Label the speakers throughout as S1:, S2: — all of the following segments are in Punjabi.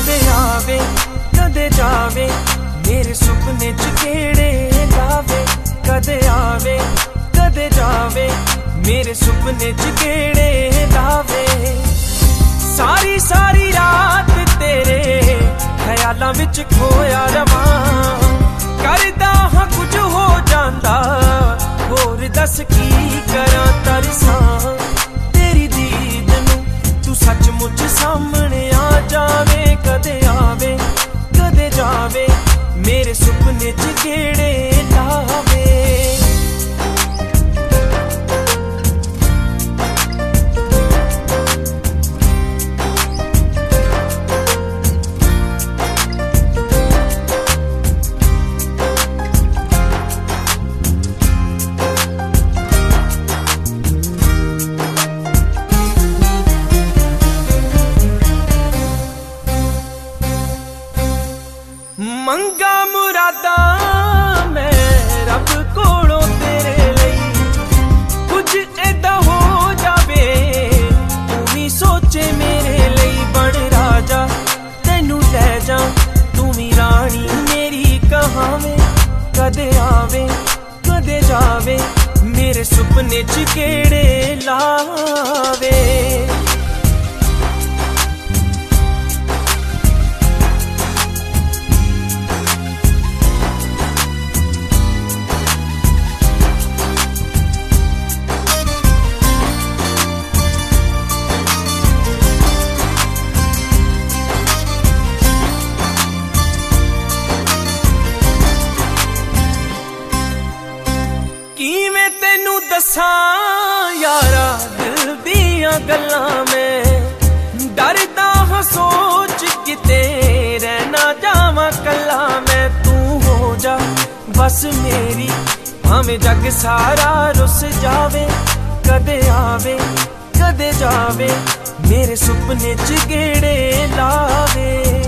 S1: ਕਦੇ ਆਵੇ, ਕਦੇ ਜਾਵੇ, ਮੇਰੇ ਸੁਪਨੇ ਚ ਕਿਹੜੇ ਲਾਵੇ ਕਦੇ ਆਵੇ, ਕਦੇ ਜਾਵੇ, ਮੇਰੇ ਸੁਪਨੇ ਚ ਕਿਹੜੇ ਲਾਵੇ ਸਾਰੀ ਸਾਰੀ ਰਾਤ ਤੇਰੇ ਖਿਆਲਾਂ ਵਿੱਚ ਖੋਇਆ ਰਵਾਂ। ਕਰਦਾ ਹਾਂ ਕੁਝ ਹੋ ਜਾਂਦਾ, ਹੋਰ ਦੱਸ ਕੀ ਕਰਾਂ ਤਰਸਾਂ? ਤੇਰੀ ਦੀਦ ਨੂੰ ਤੂੰ ਸੱਚਮੁੱਚ ਸਾਹਮਣੇ ਕਦੇ ਆਵੇ ਕਦੇ ਜਾਵੇ ਮੇਰੇ ਸੁਪਨੇ ਚ ਕਿਹੜੇ ਲਾਵੇ? ਦੱਸਾਂ ਯਾਰਾ ਦਿਲ ਦੀਆਂ ਗੱਲਾਂ ਮੈਂ। ਡਰਦਾ ਹਾਂ ਸੋਚ ਕਿਤੇ ਰਹਿ ਨਾ ਜਾਵਾਂ ਕੱਲਾ ਮੈਂ। ਤੂੰ ਹੋ ਜਾ, ਬਸ ਮੇਰੀ, ਭਾਵੇਂ ਜੱਗ ਸਾਰਾ ਰੁੱਸ ਜਾਵੇ। ਕਦੇ ਆਵੇ, ਕਦੇ ਜਾਵੇ, ਮੇਰੇ ਸੁਪਨੇ ਚ ਗੇੜੇ ਲਾਵੇ।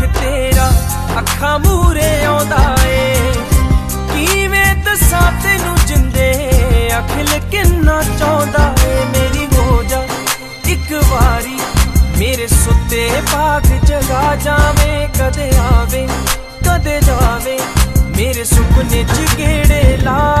S1: ਖਿੜਿਆ ਤੇਰਾ ਅੱਖਾਂ ਮੂਰੇ ਆਉਂਦਾ ਏ। ਕਿਵੇਂ ਦੱਸਾਂ ਤੈਨੂੰ ਜਿੰਦੇ ਅਖਿਲ ਕਿੰਨਾ ਚਾਹੁੰਦਾ ਏ। ਮੇਰੀ ਹੋ ਜਾ ਇੱਕ ਵਾਰੀ ਮੇਰੇ ਸੁੱਤੇ ਬਾਗ ਜਗਾ ਜਾਵੇ। ਕਦੇ ਆਵੇ, ਕਦੇ ਜਾਵੇ। ਮੇਰੇ ਸੁਪਨੇ ਚ ਕਿਹੜੇ ਲਾ